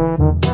Bye.